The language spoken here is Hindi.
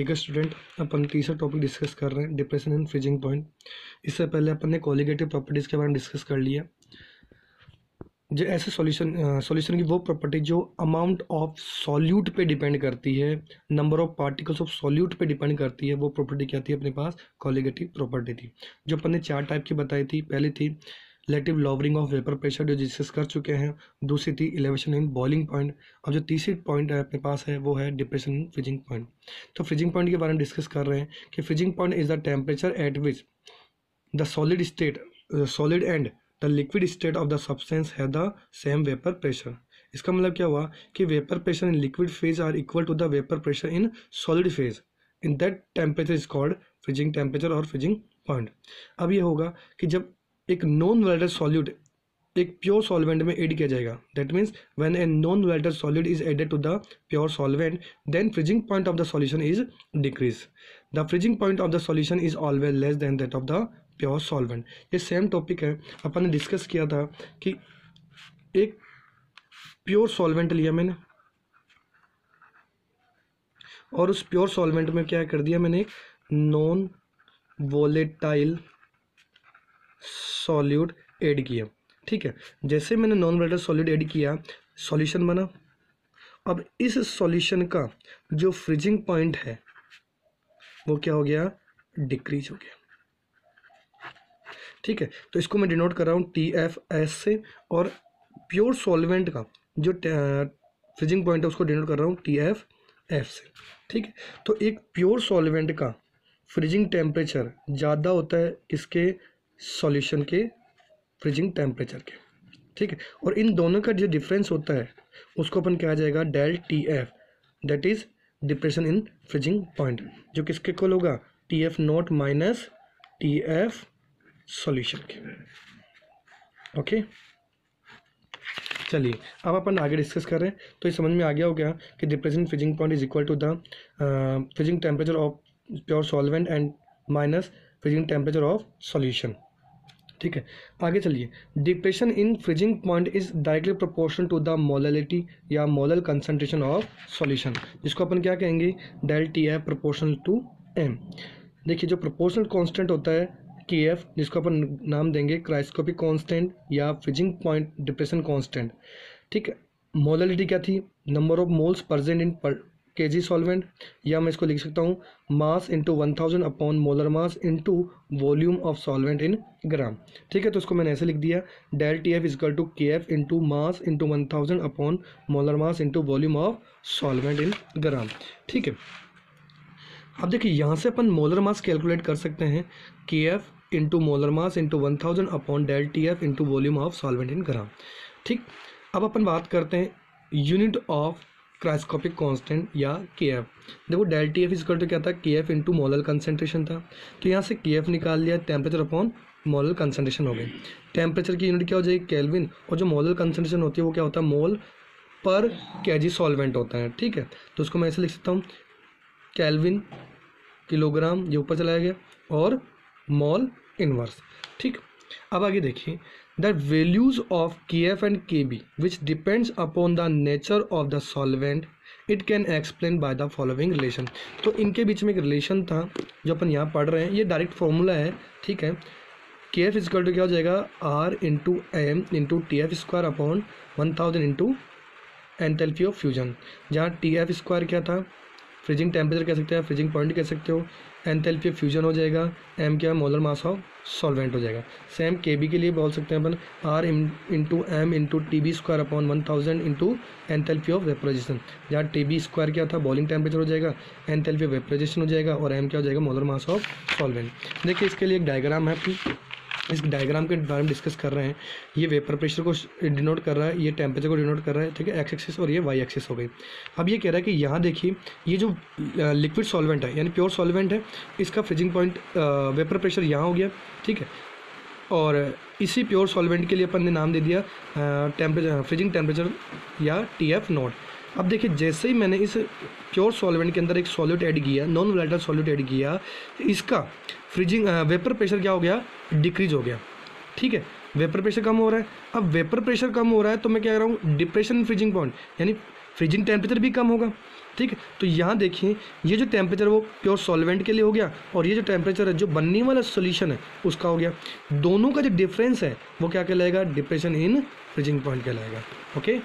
ठीक है स्टूडेंट अपन तीसरा टॉपिक डिस्कस कर रहे हैं डिप्रेशन एंड फ्रीजिंग पॉइंट इससे पहले अपन ने कॉलिगेटिव प्रॉपर्टीज़ के बारे में डिस्कस कर लिया। जो ऐसे सॉल्यूशन सॉल्यूशन की वो प्रॉपर्टी जो अमाउंट ऑफ़ सॉल्यूट पे डिपेंड करती है number of particles of solute पे डिपेंड करती है, वो प्रॉपर्टी क्या थी अपने पास? कॉलिगेटिव प्रॉपर्टी थी। जो अपन ने चार टाइप की बताई थी, पहली थी relative lowering of vapour pressure जो डिस्कस कर चुके हैं, दूसरी थी इलेवेशन इन बॉइलिंग पॉइंट और जो तीसरी पॉइंट है अपने पास है, वो है डिप्रेशन इन फ्रिजिंग पॉइंट तो फ्रिजिंग पॉइंट के बारे में डिस्कस कर रहे हैं कि freezing point is the temperature at which the solid state solid and the liquid state of the substance है द सेम वेपर प्रेशर इसका मतलब क्या हुआ कि vapour pressure in liquid phase are equal to the vapour pressure in solid phase in that temperature is called freezing temperature और फ्रिजिंग पॉइंट अब ये होगा कि जब एक नॉन वोलेटाइल सॉल्यूट एक प्योर सॉल्वेंट में एड किया जाएगा। That means when a non volatile solute is added to the pure solvent then freezing point of the solution is decrease the freezing point of the solution is always less than that of the pure solvent ये सेम टॉपिक है। अपन ने डिस्कस किया था कि एक प्योर सॉल्वेंट लिया मैंने। और उस प्योर सॉल्वेंट में क्या कर दिया मैंने? एक नॉन वोलेटाइल सॉल्यूट ऐड किया। ठीक है? जैसे मैंने नॉन वोलेटाइल सॉल्यूट ऐड किया सॉल्यूशन बना। अब इस सॉल्यूशन का जो फ्रिजिंग पॉइंट है, वो क्या हो गया? डिक्रीज हो गया। ठीक है? तो इसको मैं डिनोट कर रहा हूँ टी एफ़ एस से और प्योर सॉल्वेंट का जो फ्रिजिंग पॉइंट है, उसको डिनोट कर रहा हूँ टी एफ़ एफ़ से। ठीक है? तो एक प्योर सॉल्वेंट का फ्रिजिंग टेम्परेचर ज़्यादा होता है इसके सॉल्यूशन के फ्रिजिंग टेम्परेचर के। ठीक है? और इन दोनों का जो डिफरेंस होता है, उसको अपन कहा जाएगा? Del T F that is depression in freezing point जो किसके कोल होगा? T F naught minus T F solution के। ओके चलिए, अब अपन आगे डिस्कस कर रहे हैं। तो ये समझ में आ गया हो गया कि depression freezing point is equal to the freezing temperature of pure solvent and minus freezing temperature of solution ठीक है, आगे चलिए। Depression in freezing point is directly proportional to the molality या मोलल कंसनट्रेशन ऑफ़ सॉल्यूशन जिसको अपन क्या कहेंगे? Del T F proportional to M देखिए, जो प्रोपोर्शनल कांस्टेंट होता है के एफ़ जिसको अपन नाम देंगे क्राइस्कोपिक कांस्टेंट या फ्रिजिंग पॉइंट डिप्रेशन कांस्टेंट ठीक है मोललिटी क्या थी? Number of moles present in K G solvent या मैं इसको लिख सकता हूँ mass into one thousand upon molar mass into volume of solvent in gram ठीक है तो उसको मैंने ऐसे लिख दिया del T F equal to K F into mass into one thousand upon molar mass into volume of solvent in gram ठीक है, अब देखिए यहाँ से अपन मोलर मास कैलकुलेट कर सकते हैं K F into molar mass into one thousand upon del T F into volume of solvent in gram ठीक, अब अपन बात करते हैं यूनिट ऑफ़ क्राइस्कोपिक कांस्टेंट या के एफ़ देखो डेल टी एफ़ इसका तो क्या था? के एफ़ इंटू मोलर कंसेंट्रेशन था। तो यहाँ से के एफ़ निकाल लिया टेम्परेचर अपॉन मोलर कंसेंट्रेशन हो गई। टेम्परेचर की यूनिट क्या हो जाएगी? कैलविन और जो मोलर कंसेंट्रेशन होती है, वो क्या होता है? मोल पर के सॉल्वेंट होता है, ठीक है? तो उसको मैं ऐसे लिख सकता हूँ। कैलविन किलोग्राम ये ऊपर चलाया गया, और मॉल इनवर्स ठीक? अब आगे देखिए। The values of K F and K B which depends upon the nature of the solvent it can explain by the following relation तो इनके बीच में एक रिलेशन था, जो अपन यहाँ पढ़ रहे हैं। ये डायरेक्ट फॉर्मूला है, ठीक है? के एफ़ इजकल टू क्या हो जाएगा? R into M into T F square upon one thousand into enthalpy of fusion जहाँ टी एफ़ स्क्वायर क्या था? फ्रिजिंग टेम्परेचर कह सकते हैं फ्रिजिंग पॉइंट कह सकते हो। एंथैल्पी ऑफ़ फ्यूजन हो जाएगा एम क्या मोलर मास ऑफ़ सॉल्वेंट हो जाएगा। सेम के बी के लिए बोल सकते हैं अपन R into M into T B square upon one thousand into enthalpy of vaporisation जहाँ टी बी स्क्वायर क्या था? बॉलिंग टेम्परेचर हो जाएगा एंथैल्पी ऑफ़ वेपराइजेशन हो जाएगा और एम क्या हो जाएगा? मोलर मास ऑफ़ सॉल्वेंट देखिए, इसके लिए एक डायग्राम है इस डायग्राम के बारे में डिस्कस कर रहे हैं। ये वेपर प्रेशर को डिनोट कर रहा है, ये टेम्परेचर को डिनोट कर रहा है, ठीक है? एक्स एक्सिस और ये वाई एक्सिस हो गई। अब ये कह रहा है कि यहाँ देखिए, ये जो लिक्विड सॉल्वेंट है, यानी प्योर सॉल्वेंट है, इसका फ्रिजिंग पॉइंट वेपर प्रेशर यहाँ हो गया, ठीक है? और इसी प्योर सॉल्वेंट के लिए अपन ने नाम दे दिया टेम्परेचर फ्रिजिंग टेम्परेचर या टी एफ़ नोट अब देखिए, जैसे ही मैंने इस प्योर सॉल्वेंट के अंदर एक सॉल्यूट ऐड किया नॉन वोलेटाइल सॉल्यूट ऐड किया, इसका फ्रिजिंग वेपर प्रेशर क्या हो गया? डिक्रीज हो गया। ठीक है? वेपर प्रेशर कम हो रहा है। अब वेपर प्रेशर कम हो रहा है तो मैं क्या कह रहा हूँ डिप्रेशन फ्रिजिंग पॉइंट, यानी फ्रिजिंग टेम्परेचर भी कम होगा। ठीक है? तो यहाँ देखिए, ये जो टेम्परेचर वो प्योर सॉल्वेंट के लिए हो गया और ये जो टेम्परेचर है, जो बनने वाला सोल्यूशन है, उसका हो गया। दोनों का जो डिफरेंस है, वो क्या कहलाएगा? डिप्रेशन इन फ्रिजिंग पॉइंट कहलाएगा। ओके?